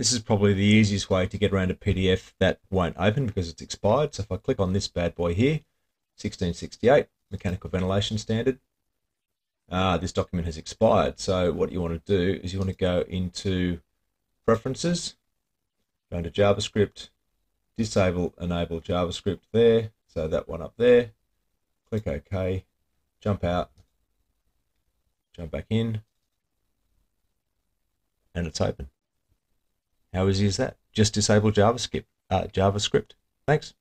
This is probably the easiest way to get around a PDF that won't open because it's expired. So if I click on this bad boy here, 1668, mechanical ventilation standard, uh, this document has expired. So what you want to do is you want to go into preferences, go into JavaScript, disable enable JavaScript there. So that one up there, click OK, jump out, jump back in, and it's open. How easy is that? Just disable JavaScript. Uh, JavaScript. Thanks.